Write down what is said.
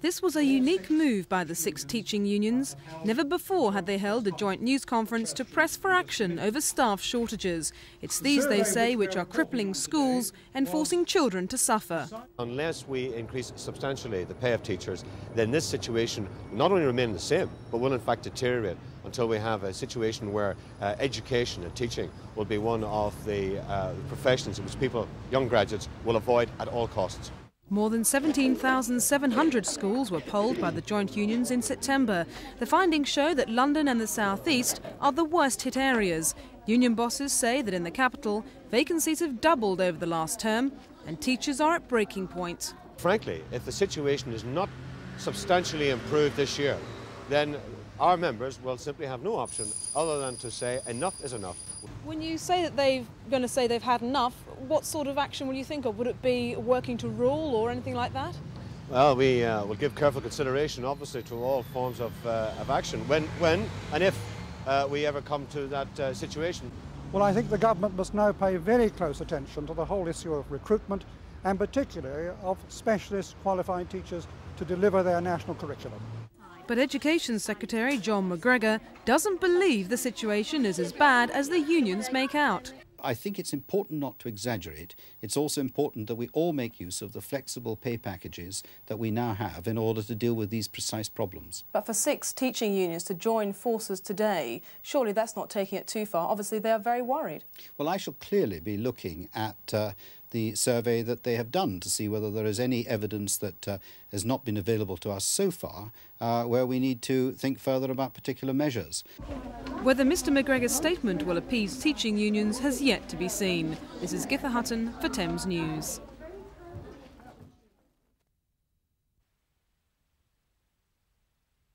This was a unique move by the six teaching unions. Never before had they held a joint news conference to press for action over staff shortages. It's these, they say, which are crippling schools and forcing children to suffer. Unless we increase substantially the pay of teachers, then this situation will not only remain the same, but will in fact deteriorate until we have a situation where uh, education and teaching will be one of the uh, professions in which people, young graduates, will avoid at all costs. More than 17,700 schools were polled by the joint unions in September. The findings show that London and the South East are the worst hit areas. Union bosses say that in the capital, vacancies have doubled over the last term and teachers are at breaking point. Frankly, if the situation is not substantially improved this year, then our members will simply have no option other than to say enough is enough. When you say that they're going to say they've had enough, what sort of action will you think of? Would it be working to rule or anything like that? Well, we uh, will give careful consideration, obviously, to all forms of, uh, of action when, when and if uh, we ever come to that uh, situation. Well, I think the government must now pay very close attention to the whole issue of recruitment and particularly of specialist qualified teachers to deliver their national curriculum. But Education Secretary John MacGregor doesn't believe the situation is as bad as the unions make out. I think it's important not to exaggerate. It's also important that we all make use of the flexible pay packages that we now have in order to deal with these precise problems. But for six teaching unions to join forces today, surely that's not taking it too far. Obviously, they are very worried. Well, I shall clearly be looking at uh, the survey that they have done to see whether there is any evidence that uh, has not been available to us so far uh, where we need to think further about particular measures. Whether Mr MacGregor's statement will appease teaching unions has yet to be seen. This is Githa Hutton for Thames News.